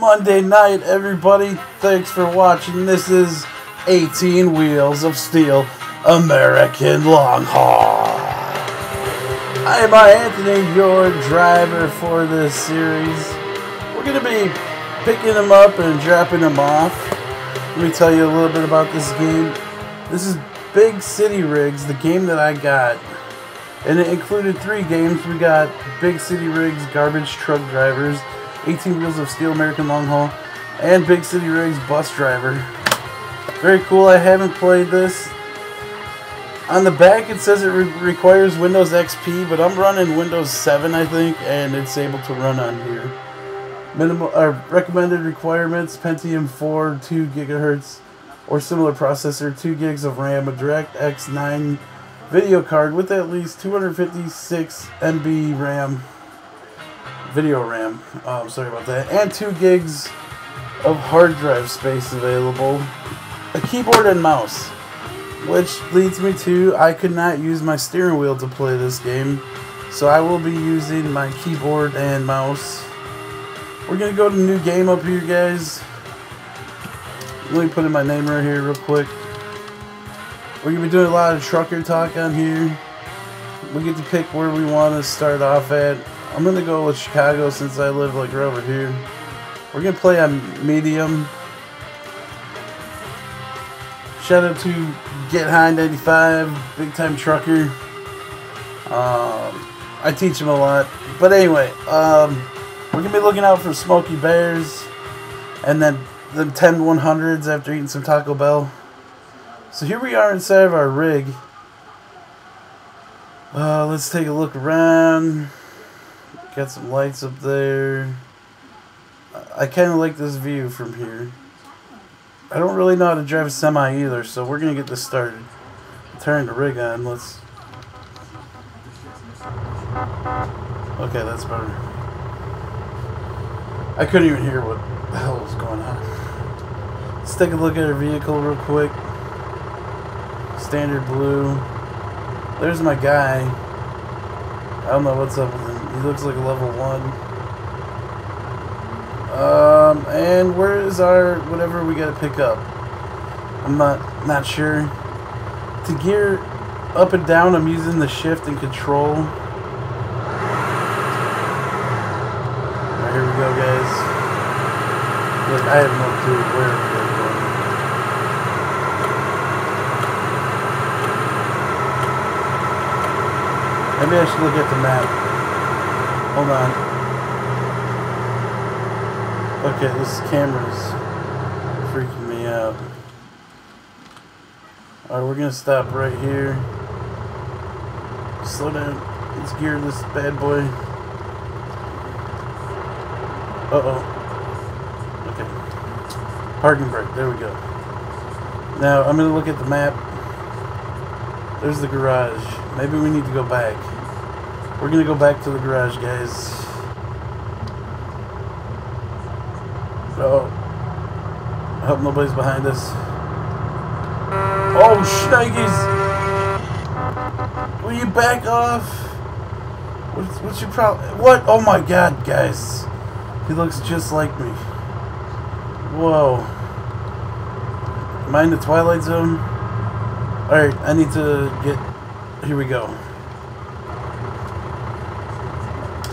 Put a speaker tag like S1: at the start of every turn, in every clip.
S1: Monday night, everybody. Thanks for watching. This is 18 Wheels of Steel American Long Haul. I am Anthony, your driver for this series. We're going to be picking them up and dropping them off. Let me tell you a little bit about this game. This is Big City Rigs, the game that I got. And it included three games. We got Big City Rigs, Garbage Truck Drivers, 18 Wheels of Steel American Long Haul, and Big City Rigs Bus Driver. Very cool. I haven't played this. On the back it says it re requires Windows XP, but I'm running Windows 7 I think, and it's able to run on here. Minimal uh, recommended requirements: Pentium 4, 2 gigahertz, or similar processor, 2 gigs of RAM, a DirectX 9 video card with at least 256 MB RAM, video RAM. Oh, sorry about that, and 2 gigs of hard drive space available. A keyboard and mouse. Which leads me to I could not use my steering wheel to play this game. So I will be using my keyboard and mouse. We're going to go to new game up here, guys. Let me put in my name right here real quick. We're going to be doing a lot of trucker talk on here. We get to pick where we want to start off at. I'm to go with Chicago since I live like right over here. We're to play on medium. Shout out to Get High 95, big time trucker. Um, I teach him a lot. But anyway, um, we're to be looking out for Smokey Bears and then the 10 100s after eating some Taco Bell. So here we are inside of our rig. Uh, let's take a look around. Got some lights up there. I kind of like this view from here. I don't really know how to drive a semi either, so we're going to get this started. Turn the rig on. Let's... Okay, that's better. I couldn't even hear what the hell was going on. Let's take a look at our vehicle real quick. Standard blue. There's my guy. I don't know what's up with him. He looks like a level 1. Um, and where is our whatever we gotta pick up? I'm not not sure. To gear up and down, I'm using the shift and control. Alright, here we go, guys. Look, I have no clue where we're going. Maybe I should look at the map. Hold on. Okay, this camera's freaking me out. Alright, we're gonna stop right here. Slow down. Let's gear this bad boy. Uh oh. Okay. Parking brake. There we go. Now, I'm gonna look at the map. There's the garage. Maybe we need to go back. We're gonna go back to the garage, guys. Oh. I hope nobody's behind us. Oh, shnikes! Will you back off? What's, what's your problem? What? Oh my god, guys. He looks just like me. Whoa. Am I in the Twilight Zone? Alright, I need to get... Here we go.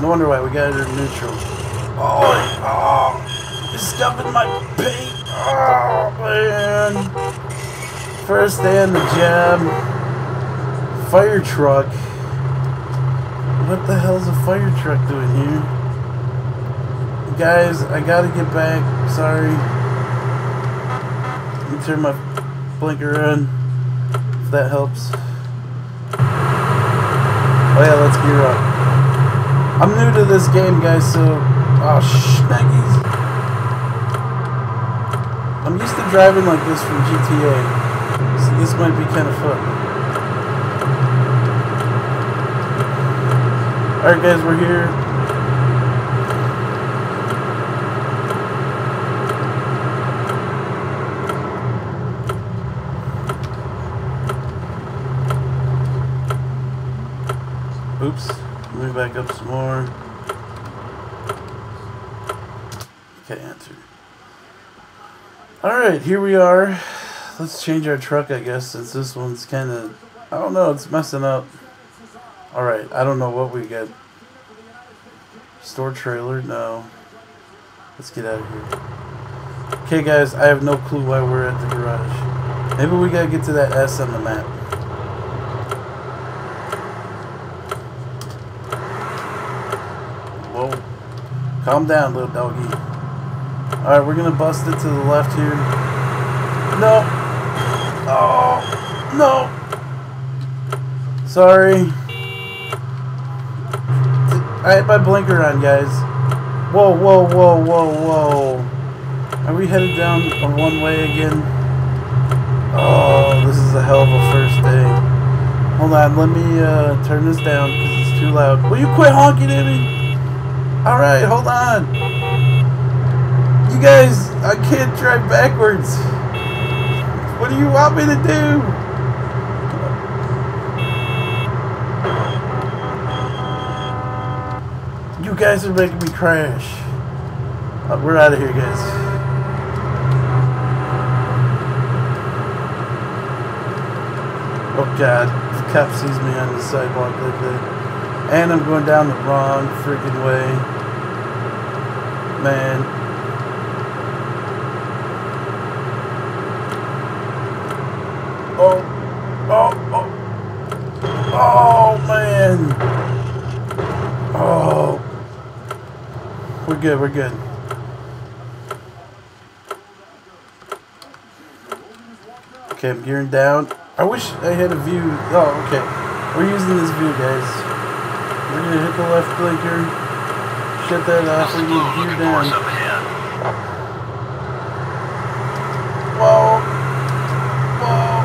S1: No wonder why we got it in neutral. Oh, oh, it's stuff in my paint. Oh, man. First day on the job. Fire truck. What the hell's a fire truck doing here? Guys, I gotta get back. Sorry. Let me turn my blinker on. If that helps. Oh yeah, let's gear up. I'm new to this game, guys, so... Oh, schnaggies. I'm used to driving like this from GTA, so this might be kind of fun. Alright, guys, we're here. Up some more. Okay, answer. Alright, here we are. Let's change our truck, I guess, since this one's kind of... I don't know, it's messing up. Alright, I don't know what we get. Store trailer? No. Let's get out of here. Okay, guys, I have no clue why we're at the garage. Maybe we gotta get to that S on the map. Whoa. Calm down, little doggy. Alright, we're gonna bust it to the left here. No. Oh, no. Sorry. I had my blinker on, guys. Whoa, whoa, whoa, whoa, whoa. Are we headed down a one way again? Oh, this is a hell of a first day. Hold on, let me uh, turn this down because it's too loud. Will you quit honking at me? Alright, hold on. You guys, I can't drive backwards. What do you want me to do? You guys are making me crash. Uh, we're out of here, guys. Oh god, the cop sees me on the sidewalk like that. And I'm going down the wrong freaking way. Man. Oh, oh, oh. Oh, man. Oh. We're good, we're good. Okay, I'm gearing down. I wish I had a view. Oh, okay. We're using this view, guys. We're gonna hit the left blinker. Shut that off. We're gonna gear down. Whoa. Whoa.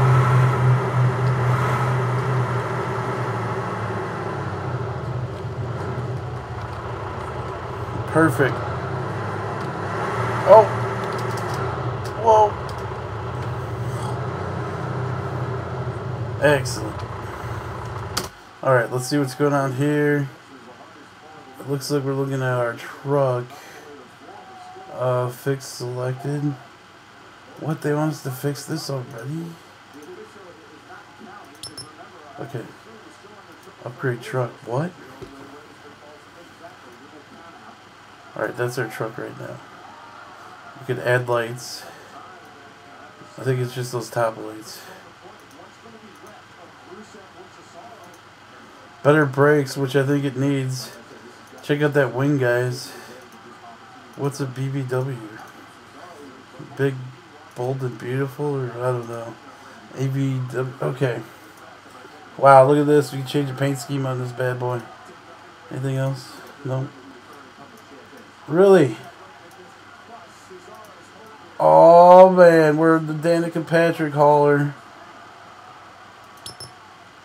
S1: Perfect. Oh. Whoa. Excellent. Alright, let's see what's going on here. Looks like we're looking at our truck. Uh, fix selected. What, they want us to fix this already? Okay. Upgrade truck. What? Alright, that's our truck right now. We could add lights. I think it's just those top lights. Better brakes, which I think it needs. Check out that wing, guys. What's a BBW? Big, bold, and beautiful, or I don't know. ABW. Okay. Wow, look at this. We can change the paint scheme on this bad boy. Anything else? No. Really? Oh man, we're the Danica Patrick hauler.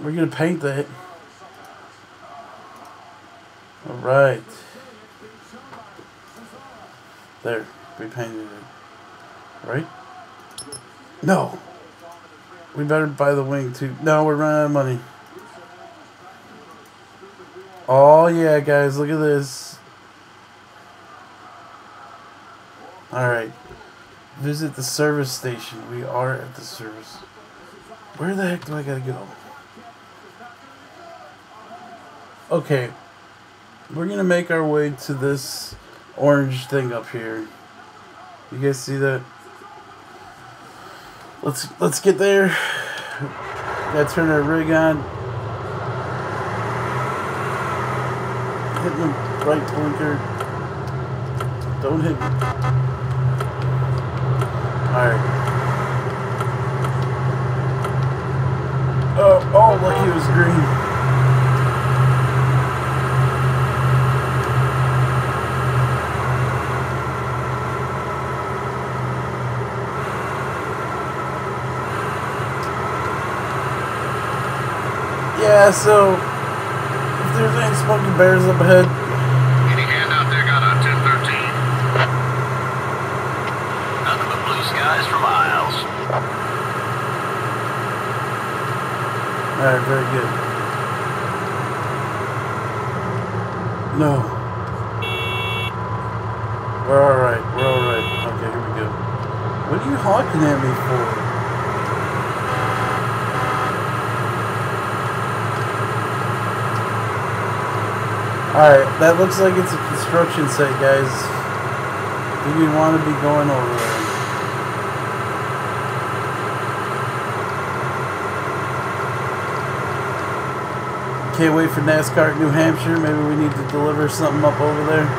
S1: We're gonna paint that. Alright. There, we painted it. Right? No. We better buy the wing too. No, we're running out of money. Oh yeah, guys, look at this. Alright. Visit the service station. We are at the service. Where the heck do I gotta go? Okay. We're gonna make our way to this orange thing up here. You guys see that? Let's let's get there. Gotta turn our rig on. Hit the right blinker. Don't hit me. Alright. Oh, oh, look, he was green. Yeah, so if there's any smoking bears up ahead,
S2: Any hand out there got a 1013? Nothing but blue skies for miles.
S1: Alright, very good. No. We're alright. We're alright. Okay, here we go. What are you honking at me for? Alright, that looks like it's a construction site, guys. Do we want to be going over there? Can't wait for NASCAR New Hampshire. Maybe we need to deliver something up over there.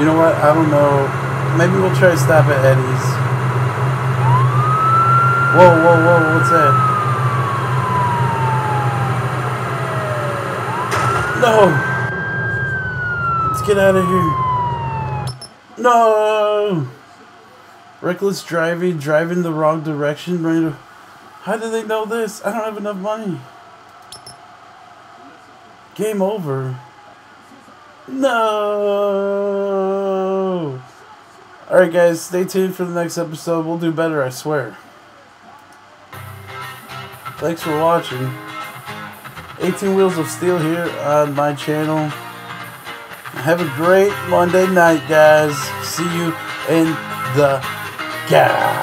S1: you know what? I don't know. Maybe we'll try to stop at Eddie's. Whoa, whoa, whoa, what's that? No! Let's get out of here. No! Reckless driving, driving the wrong direction. Right? How do they know this? I don't have enough money. Game over. No! Alright, guys, stay tuned for the next episode. We'll do better, I swear. Thanks for watching. 18 Wheels of Steel here on my channel. Have a great Monday night, guys. See you in the gas.